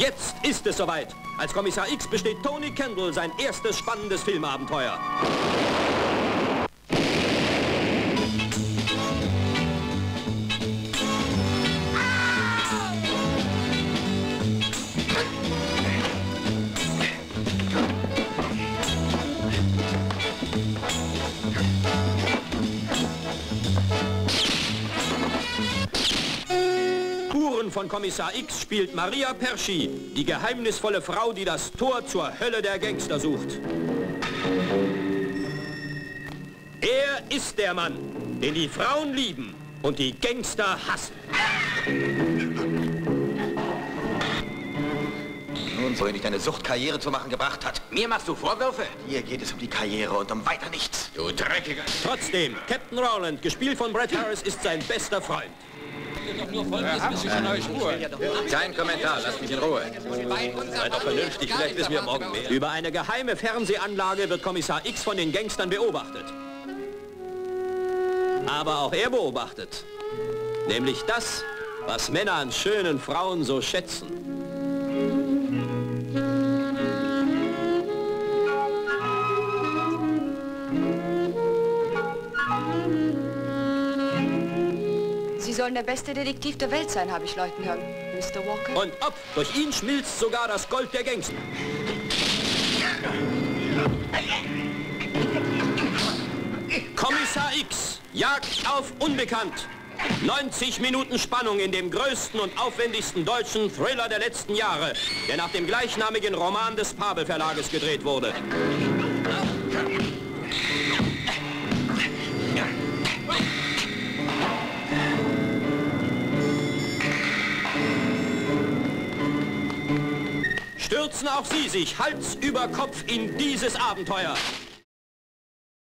Jetzt ist es soweit. Als Kommissar X besteht Tony Kendall sein erstes spannendes Filmabenteuer. Spuren von Kommissar X spielt Maria Perschi, die geheimnisvolle Frau, die das Tor zur Hölle der Gangster sucht. Er ist der Mann, den die Frauen lieben und die Gangster hassen. Nun, wohin dich deine Sucht, Karriere zu machen gebracht hat. Mir machst du Vorwürfe? Hier geht es um die Karriere und um weiter nichts. Du dreckiger... Trotzdem, Captain Rowland, gespielt von Brett Harris, ist sein bester Freund. Kein Kommentar, lass mich in Ruhe. Seid doch vernünftig, vielleicht wissen wir morgen mehr. Über eine geheime Fernsehanlage wird Kommissar X von den Gangstern beobachtet. Aber auch er beobachtet. Nämlich das, was Männer an schönen Frauen so schätzen. Sollen der beste Detektiv der Welt sein, habe ich Leuten hören. Mr. Walker? Und ob, durch ihn schmilzt sogar das Gold der Gangster. Kommissar X, Jagd auf Unbekannt. 90 Minuten Spannung in dem größten und aufwendigsten deutschen Thriller der letzten Jahre, der nach dem gleichnamigen Roman des Pabel Verlages gedreht wurde. Stürzen auch Sie sich Hals über Kopf in dieses Abenteuer.